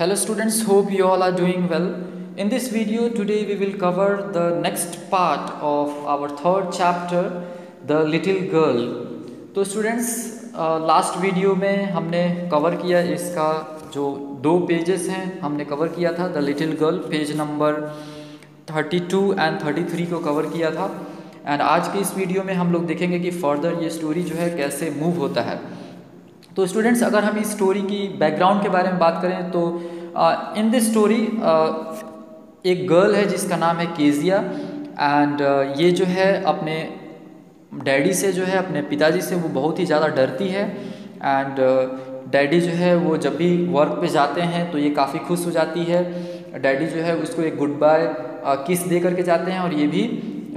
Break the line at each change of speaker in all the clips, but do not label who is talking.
Hello students, hope you all are doing well. In this video today we will cover the next part of our third chapter, The Little Girl. तो students last video में हमने cover किया इसका जो दो pages हैं हमने cover किया था the little girl page number 32 and 33 को कवर किया था एंड आज की इस वीडियो में हम लोग देखेंगे कि फर्दर ये स्टोरी जो है कैसे मूव होता है तो स्टूडेंट्स अगर हम इस स्टोरी की बैकग्राउंड के बारे में बात करें तो इन दिस स्टोरी एक गर्ल है जिसका नाम है केजिया एंड uh, ये जो है अपने डैडी से जो है अपने पिताजी से वो बहुत ही ज़्यादा डरती है एंड डैडी जो है वो जब भी वर्क पे जाते हैं तो ये काफ़ी खुश हो जाती है। डैडी जो है उसको एक गुड बाय किस दे करके जाते हैं और ये भी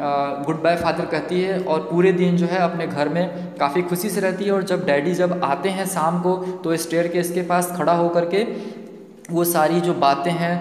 गुड बाय फादर कहती है और पूरे दिन जो है अपने घर में काफ़ी खुशी से रहती है और जब डैडी जब आते हैं शाम को तो स्टेयर केस के पास खड़ा होकर के वो सारी जो बातें हैं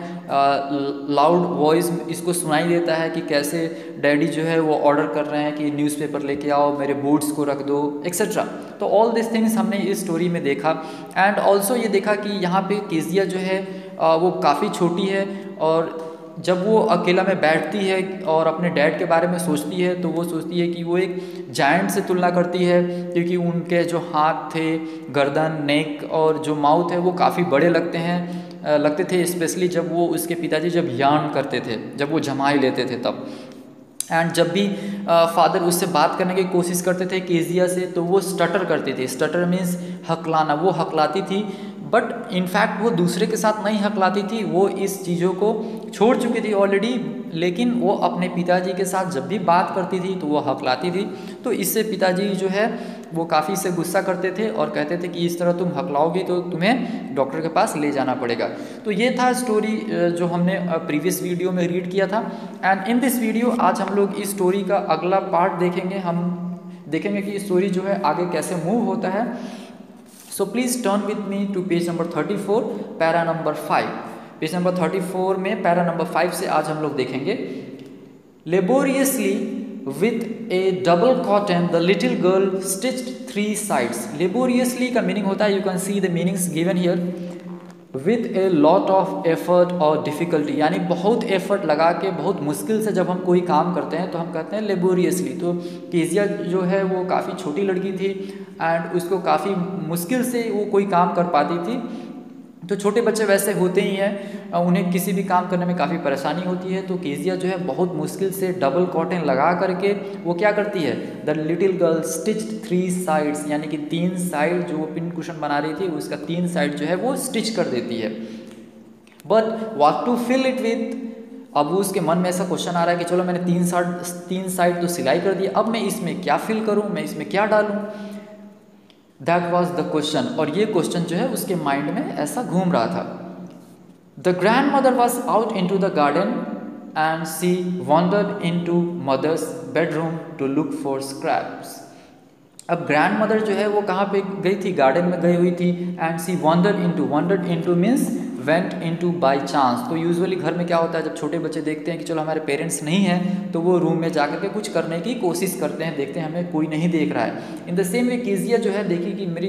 लाउड वॉइस इसको सुनाई देता है कि कैसे डैडी जो है वो ऑर्डर कर रहे हैं कि न्यूज़पेपर लेके आओ मेरे बूट्स को रख दो एक्सेट्रा तो ऑल दिस थिंग्स हमने इस स्टोरी में देखा एंड ऑल्सो ये देखा कि यहाँ पे केजिया जो है आ, वो काफ़ी छोटी है और जब वो अकेला में बैठती है और अपने डैड के बारे में सोचती है तो वो सोचती है कि वो एक जायंट से तुलना करती है, क्योंकि उनके जो हाथ थे, गर्दन नेक और जो माउथ है, वो काफ़ी बड़े लगते हैं। लगते थे स्पेशली जब वो उसके पिताजी जब यान करते थे, जब वो जमाई लेते थे तब। एंड जब भी फादर उससे बात करने की कोशिश करते थे केजिया से तो वो स्टटर करती थी। स्टटर मीन्स हकलाना, वो हकलाती थी बट इनफैक्ट वो दूसरे के साथ नहीं हकलाती थी। वो इस चीज़ों को छोड़ चुकी थी ऑलरेडी लेकिन वो अपने पिताजी के साथ जब भी बात करती थी तो वो हकलाती थी। तो इससे पिताजी जो है, वो काफ़ी से गुस्सा करते थे और कहते थे कि इस तरह तुम हकलाओगी तो तुम्हें डॉक्टर के पास ले जाना पड़ेगा। तो ये था स्टोरी जो हमने प्रीवियस वीडियो में रीड किया था। एंड इन दिस वीडियो आज हम लोग इस स्टोरी का अगला पार्ट देखेंगे। हम देखेंगे कि स्टोरी जो है, आगे कैसे मूव होता है। So please turn with me to page number 34 para number five page number 34 में पैरा नंबर फाइव से आज हम लोग देखेंगे। Laboriously with a double cotton the little girl stitched three sides laboriously का मीनिंग होता है you can see the meanings given here with a lot of effort और डिफ़िकल्टी यानी बहुत एफर्ट लगा के, बहुत मुश्किल से जब हम कोई काम करते हैं तो हम कहते हैं लेबोरियसली तो केजिया जो है, वो काफ़ी छोटी लड़की थी एंड उसको काफ़ी मुश्किल से वो कोई काम कर पाती थी। तो छोटे बच्चे वैसे होते ही हैं उन्हें किसी भी काम करने में काफ़ी परेशानी होती है तो केजिया जो है बहुत मुश्किल से डबल कॉटन लगा करके वो क्या करती है? The little girl stitch three sides यानी कि तीन साइड जो वो पिन कुशन बना रही थी, उसका तीन साइड जो है वो स्टिच कर देती है। But what to fill it with अब उसके मन में ऐसा क्वेश्चन आ रहा है कि चलो मैंने तीन साइड तीन साइड तो सिलाई कर दी, अब मैं इसमें क्या फिल करूँ? मैं इसमें क्या डालूँ? दैट वॉज़ द क्वेश्चन और ये क्वेश्चन जो है, उसके माइंड में ऐसा घूम रहा था। The grandmother was out in to the garden and she wander in to mother's bedroom to look for scraps अब ग्रैंड मदर जो है, वो कहाँ पे गई थी? गार्डन में गई हुई थी and she wander into wander into means went into by chance तो यूजुअली घर में क्या होता है, जब छोटे बच्चे देखते हैं कि चलो हमारे पेरेंट्स नहीं हैं तो वो रूम में जा के कुछ करने की कोशिश करते हैं, देखते हैं हमें कोई नहीं देख रहा है। In the same way Kezia जो है देखिए कि मेरी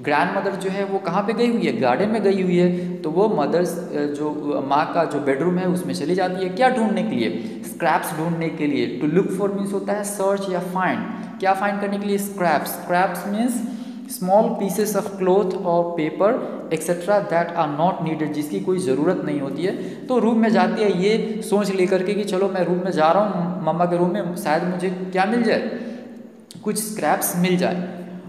ग्रैंड मदर जो है, वो कहाँ पे गई हुई है? गार्डन में गई हुई है। तो वो मदर्स जो, माँ का जो बेडरूम है, उसमें चली जाती है। क्या ढूँढने के लिए? स्क्रैप्स ढूँढने के लिए। टू लुक फॉर मीन्स होता है सर्च या फाइंड क्या फाइंड करने के लिए? Scraps scraps means small pieces of cloth और paper etcetera that are not needed जिसकी कोई ज़रूरत नहीं होती है। तो रूम में जाती है ये सोच लेकर के कि चलो मैं रूम में जा रहा हूँ मम्मा के रूम में शायद मुझे क्या मिल जाए? कुछ स्क्रैप्स मिल जाए।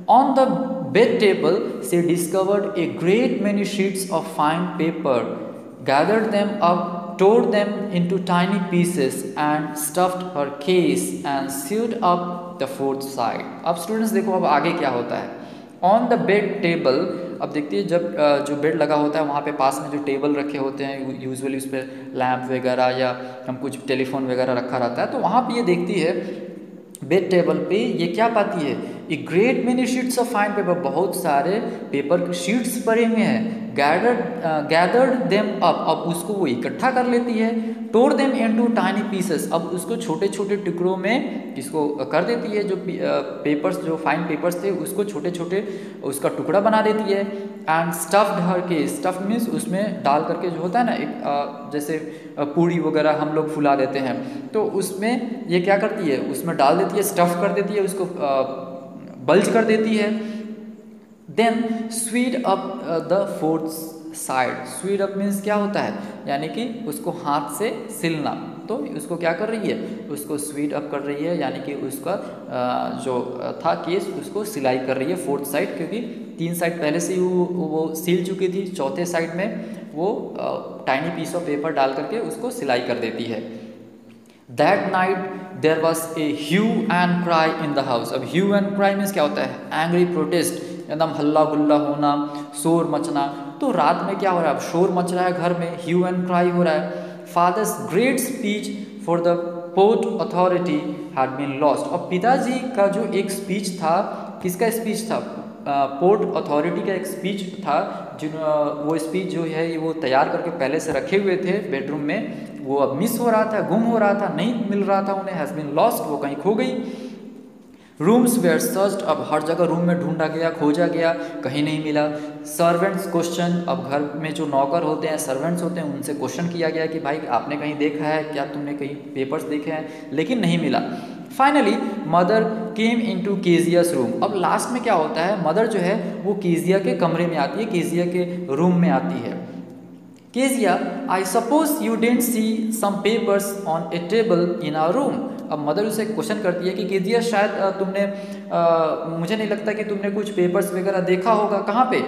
ऑन द बेड टेबल से discovered a great many sheets of fine paper gathered them up, tore them into tiny pieces and stuffed her case and sewed up the fourth side. अब students देखो अब आगे क्या होता है। On the bed table अब देखती है जब जो बेड लगा होता है, वहाँ पे पास में जो टेबल रखे होते हैं यूजुअली उस पर लैम्प वगैरह या हम कुछ टेलीफोन वगैरह रखा रहता है तो वहाँ पे ये देखती है बेड टेबल पे ये क्या पाती है? A great many sheets of fine paper बहुत सारे पेपर शीट्स पड़े हुए हैं। गैदर्ड गैदर्ड देम अप अब उसको वो इकट्ठा कर लेती है tore them into tiny pieces अब उसको छोटे छोटे टुकड़ों में इसको कर देती है, जो पेपर्स जो फाइन पेपर्स थे, उसको छोटे छोटे उसका टुकड़ा बना देती है एंड स्टफ्ड हर के स्टफ़ मीन्स उसमें डाल करके जो होता है ना, एक जैसे पूड़ी वगैरह हम लोग फुला देते हैं। तो उसमें ये क्या करती है, उसमें डाल देती है स्टफ़ कर देती है, उसको बल्ज कर देती है। Then sewed up the fourth side sewed up means क्या होता है? यानी कि उसको हाथ से सिलना। तो उसको क्या कर रही है? उसको स्वीड अप कर रही है। यानी कि उसका जो था केस उसको सिलाई कर रही है फोर्थ साइड क्योंकि तीन साइड पहले से ही वो, वो सिल चुकी थी। चौथे साइड में वो टाइनी पीस ऑफ़ पेपर डाल करके उसको सिलाई कर देती है। That night there was a hue and cry in the house अब ह्यू एंड क्राई मीन्स क्या होता है? एंग्री प्रोटेस्ट एकदम हल्ला गुल्ला होना, शोर मचना। तो रात में क्या हो रहा है? अब शोर मच रहा है घर में ह्यू एंड क्राई हो रहा है। Father's great speech for the port authority had been lost और पिताजी का जो एक स्पीच था, किसका स्पीच था? पोर्ट अथॉरिटी का एक स्पीच था, जिन वो स्पीच जो है, वो तैयार करके पहले से रखे हुए थे बेडरूम में। वो अब मिस हो रहा था, गुम हो रहा था, नहीं मिल रहा था उन्हें हैज़ बिन लॉस्ट वो कहीं खो गई। रूम्स वेयर सर्च अब हर जगह रूम में ढूंढा गया, खोजा गया, कहीं नहीं मिला। सर्वेंट्स क्वेश्चन अब घर में जो नौकर होते हैं सर्वेंट्स होते हैं, उनसे क्वेश्चन किया गया कि भाई, आपने कहीं देखा है, क्या तुमने कहीं पेपर्स देखे हैं? लेकिन नहीं मिला। Finally mother came into Kezia's room अब लास्ट में क्या होता है? मदर जो है, वो केजिया के कमरे में आती है केजिया के रूम में आती है। Kezia I suppose you didn't see some papers on a table in our room अब मदर उसे क्वेश्चन करती है कि केजिया शायद तुमने आ, मुझे नहीं लगता कि तुमने कुछ पेपर्स वगैरह देखा होगा। कहाँ पे?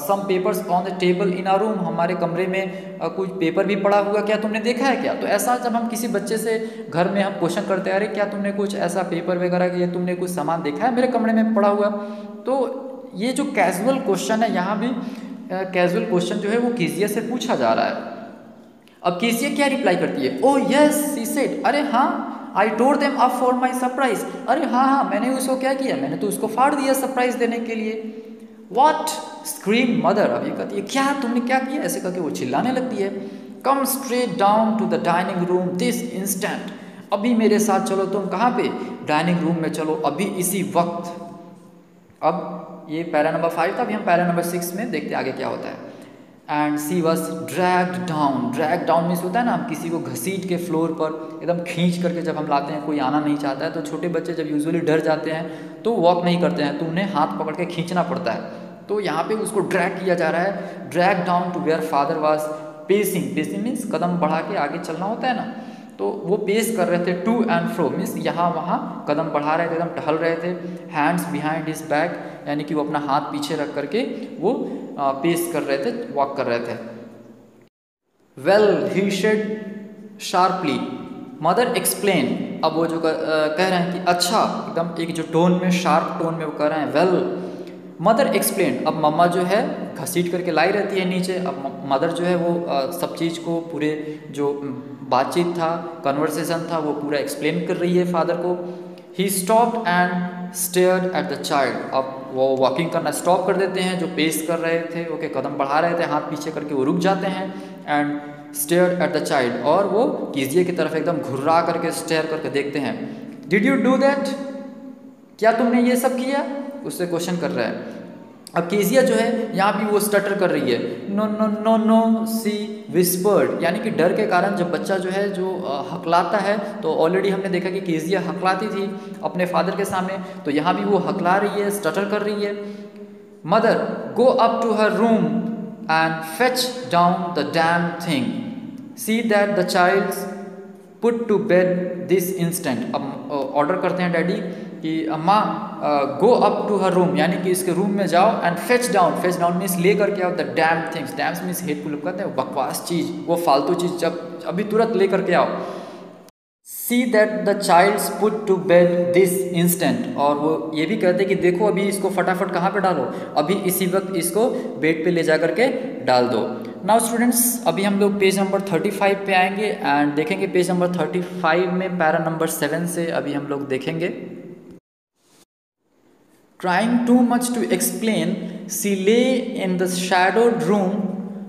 Some papers on the table in our room हमारे कमरे में uh, कुछ पेपर भी पड़ा हुआ क्या तुमने देखा है क्या? तो ऐसा जब हम किसी बच्चे से घर में हम क्वेश्चन करते हैं अरे क्या तुमने कुछ ऐसा पेपर वगैरह या तुमने कुछ सामान देखा है मेरे कमरे में पड़ा हुआ? तो ये जो कैजुअल क्वेश्चन है यहाँ भी कैजुअल क्वेश्चन जो है वो केजिया से पूछा जा रहा है। अब केजिया क्या रिप्लाई करती है? ओ यस सी सेट अरे हाँ I tore them up for my surprise अरे हाँ हाँ मैंने उसको क्या किया? मैंने तो उसको फाड़ दिया सरप्राइज़ देने के लिए। वॉट स्क्रीम मदर अब ये कहती है, क्या तुमने क्या किया? ऐसे करके वो चिल्लाने लगती है। Come straight down to the dining room this instant अभी मेरे साथ चलो, तुम कहाँ पे? डाइनिंग रूम में चलो, अभी इसी वक्त। अब ये पैरा नंबर फाइव था, अभी हम पैरा नंबर सिक्स में देखते आगे क्या होता है। And she was drag down drag down means होता है ना, हम किसी को घसीट के फ्लोर पर एकदम खींच करके जब हम लाते हैं, कोई आना नहीं चाहता है तो छोटे बच्चे जब यूजुअली डर जाते हैं तो वॉक नहीं करते हैं तो उन्हें हाथ पकड़ के खींचना पड़ता है। तो यहाँ पे उसको ड्रैग किया जा रहा है। Drag down to where father was pacing pacing means कदम बढ़ा के आगे चलना होता है ना। तो वो पेस कर रहे थे टू एंड फ्रो मीन्स यहाँ वहाँ कदम बढ़ा रहे थे, एकदम टहल रहे थे हैंड्स बिहाइंड हिज बैक यानी कि वो अपना हाथ पीछे रख करके वो पेस कर रहे थे वॉक कर रहे थे। Well he said sharply mother explain अब वो जो कह रहे हैं कि अच्छा एकदम एक जो टोन में शार्प टोन में वो कह रहे हैं वेल मदर एक्सप्लेन अब मम्मा जो है, घसीट करके लाई रहती है नीचे, अब मदर जो है वो सब चीज़ को पूरे जो बातचीत था कन्वर्सेशन था, वो पूरा एक्सप्लेन कर रही है फादर को। He stop and stare at the child अब वो वॉकिंग करना स्टॉप कर देते हैं, जो पेस कर रहे थे ओके कदम बढ़ा रहे थे, हाथ पीछे करके वो रुक जाते हैं and stare at the child और वो कीजिए की तरफ़ एकदम घुर्रा करके स्टेयर करके देखते हैं। डिड यू डू दैट क्या तुमने ये सब किया? उससे क्वेश्चन कर रहा है। अब केजिया जो है, यहाँ भी वो स्टटर कर रही है। No no no no she whispered यानी कि डर के कारण जब बच्चा जो है, जो हकलाता है तो ऑलरेडी हमने देखा कि केजिया हकलाती थी अपने फादर के सामने तो यहाँ भी वो हकला रही है स्टटर कर रही है। Mother go up to her room and fetch down the damn thing see that the child put to bed this instant अब ऑर्डर करते हैं डैडी कि अम्मा go up to her room यानी कि इसके रूम में जाओ and fetch down fetch down means ले करके आओ the damn things damns means hateful कहते हैं, बकवास चीज़, वो फालतू चीज़ जब, अभी तुरंत ले करके आओ. See that the child put to bed this instant और वो ये भी कहते हैं कि देखो अभी इसको फटाफट कहाँ पे डालो? अभी इसी वक्त इसको बेड पे ले जा करके डाल दो. नाउ स्टूडेंट्स अभी हम लोग पेज नंबर 35 पे आएँगे एंड देखेंगे पेज नंबर 35 में पैरा नंबर सेवन से अभी हम लोग देखेंगे। Trying too much to explain, she lay in the shadowed room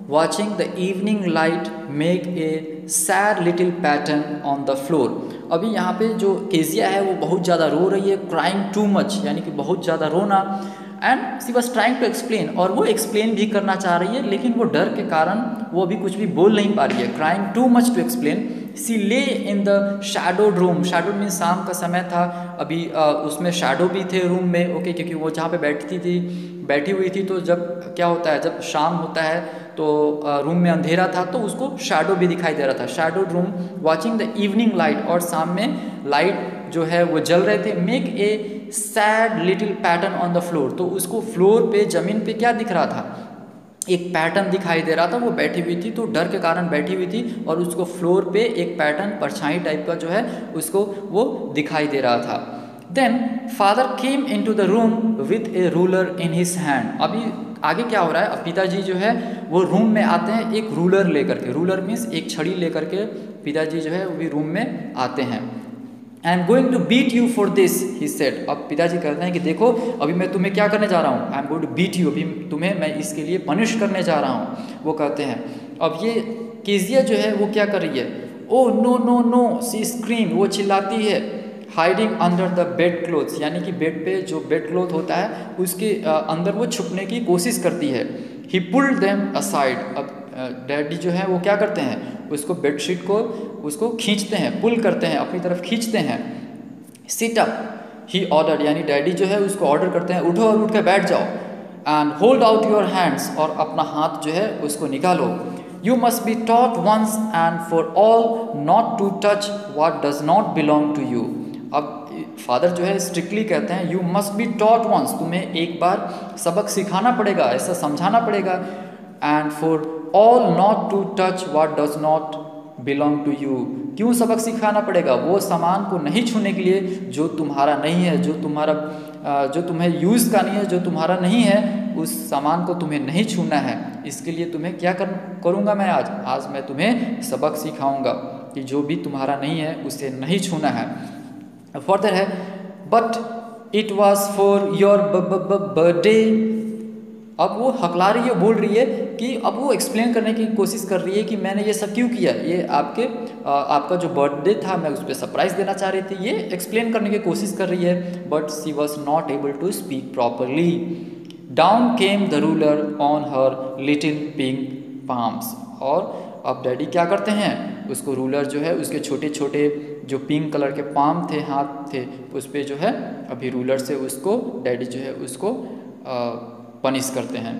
watching the evening light make a sad little pattern on the floor अभी यहाँ पे जो केजिया है वो बहुत ज़्यादा रो रही है क्राइंग टू मच यानी कि बहुत ज़्यादा रोना। And she was trying to explain और वो एक्सप्लेन भी करना चाह रही है लेकिन वो डर के कारण वो अभी कुछ भी बोल नहीं पा रही है। Crying too much to explain she lay in the shadowed room shadowed mean शाम का समय था। अभी आ, उसमें शेडो भी थे रूम में। ओके okay, क्योंकि वो जहाँ पे बैठती थी बैठी हुई थी तो जब क्या होता है जब शाम होता है तो आ, रूम में अंधेरा था तो उसको शेडो भी दिखाई दे रहा था। Shadowed room watching the evening light और शाम में लाइट जो है वो जल रहे थे make a sad little pattern on the floor तो उसको फ्लोर पे, ज़मीन पे क्या दिख रहा था? एक पैटर्न दिखाई दे रहा था, वो बैठी हुई थी तो डर के कारण बैठी हुई थी और उसको फ्लोर पे एक पैटर्न परछाई टाइप का जो है, उसको वो दिखाई दे रहा था। Then father came into the room with a ruler in his hand अभी आगे क्या हो रहा है? अब पिताजी जो है, वो रूम में आते हैं, एक रूलर लेकर के। रूलर मीन्स एक छड़ी लेकर के पिताजी जो है, वो भी रूम में आते हैं। And going to beat you for this he said अब पिताजी कहते हैं कि देखो, अभी मैं तुम्हें क्या करने जा रहा हूँ? I am going to beat you अभी तुम्हें मैं इसके लिए पनिश करने जा रहा हूँ। वो कहते हैं। अब ये केजिया जो है, वो क्या कर रही है? ओ no no no she scream वो चिल्लाती है। Hiding under the bed clothes यानी कि बेड पे जो बेड क्लोथ होता है, उसके अंदर वो छुपने की कोशिश करती है। ही पुल्ड देम असाइड अब डैडी जो है, वो क्या करते हैं? उसको बेडशीट को उसको खींचते हैं पुल करते हैं, अपनी तरफ़ खींचते हैं। सिट अप ही ऑर्डर यानी डैडी जो है उसको ऑर्डर करते हैं, उठो और उठ के बैठ जाओ। And hold out your hands और अपना हाथ जो है उसको निकालो। You must be taught once and for all not to touch what does not belong to you अब फादर जो है स्ट्रिक्टली कहते हैं you must be taught once तुम्हें एक बार सबक सिखाना पड़ेगा, ऐसा समझाना पड़ेगा। And for all not to touch what does not belong to you क्यों सबक सिखाना पड़ेगा? वो सामान को नहीं छूने के लिए जो तुम्हारा नहीं है, जो तुम्हारा जो तुम्हें यूज़ का नहीं है, जो तुम्हारा नहीं है, उस सामान को तुम्हें नहीं छूना है। इसके लिए तुम्हें क्या कर, करूँगा मैं आज? आज मैं तुम्हें सबक सिखाऊँगा कि जो भी तुम्हारा नहीं है, उसे नहीं छूना है। फर्दर है but it was for your birthday अब वो हकला रही है बोल रही है कि अब वो एक्सप्लेन करने की कोशिश कर रही है कि मैंने ये सब क्यों किया? ये आपके आ, आपका जो बर्थडे था मैं उस पर सरप्राइज़ देना चाह रही थी। ये एक्सप्लेन करने की कोशिश कर रही है but she was not able to speak properly down came the ruler on her little pink palms और अब डैडी क्या करते हैं? उसको रूलर जो है उसके छोटे छोटे जो पिंक कलर के पाम थे हाथ थे उस पर जो है अभी रूलर से उसको डैडी जो है उसको पनिश करते हैं।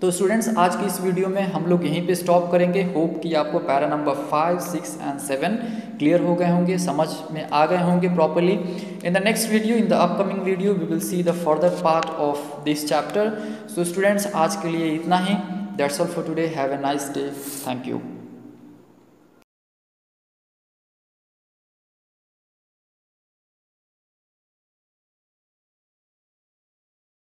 तो स्टूडेंट्स आज की इस वीडियो में हम लोग यहीं पे स्टॉप करेंगे। होप कि आपको para number five six and seven clear हो गए होंगे, समझ में आ गए होंगे properly in the next video in the upcoming video we will see the further part of this chapter so students आज के लिए इतना ही। That's all for today have a nice day thank you